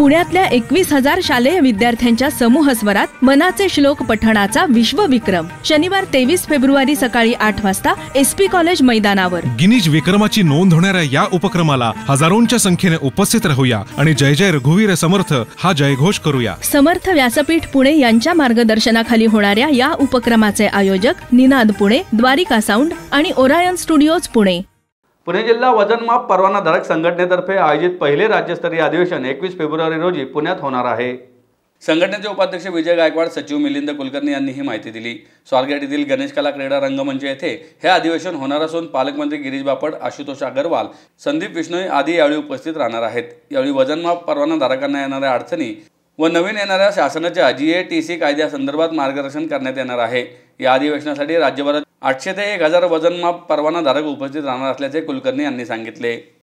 पुण्यातल्या एकवीस हजार शालेय विद्यार्थ्यांच्या समूह स्वरात मनाचे श्लोक पठणाचा विश्वविक्रम. शनिवार तेवीस फेब्रुवारी सकाळी आठ वाजता एस पी कॉलेज मैदानावर. गिनीज विक्रमाची नोंद होणाऱ्या या उपक्रमाला हजारोंच्या संख्येने उपस्थित राहूया आणि जय जय रघुवीर समर्थ हा जयघोष करूया. समर्थ व्यासपीठ पुणे यांच्या मार्गदर्शनाखाली होणाऱ्या या उपक्रमाचे आयोजक निनाद पुणे द्वारिका साऊंड आणि ओरायन स्टुडिओज पुणे. पुणे जिल्हा वजनमाप परवानाधारक संघटनेतर्फे आयोजित पहिले राज्यस्तरीय अधिवेशन एकवीस फेब्रुवारी रोजी पुण्यात होणार आहे. संघटनेचे उपाध्यक्ष विजय गायकवाड सचिव मिलिंद कुलकर्णी यांनी ही माहिती दिली. स्वारगेट येथील गणेश कला क्रीडा रंगमंच म्हणजे येथे हे अधिवेशन होणार असून पालकमंत्री गिरीश बापट आशुतोष अगरवाल संदीप विष्णोई आदी यावेळी उपस्थित राहणार आहेत. यावेळी वजनमाप परवानाधारकांना येणाऱ्या अडचणी व नवीन येणाऱ्या शासनाच्या जी ए टी सी कायद्यासंदर्भात मार्गदर्शन करण्यात येणार आहे. या अधिवेशनासाठी राज्यभरात आठशे ते एक हजार वजनमाप परवानाधारक उपस्थित राहणार असल्याचे कुलकर्णी यांनी सांगितले.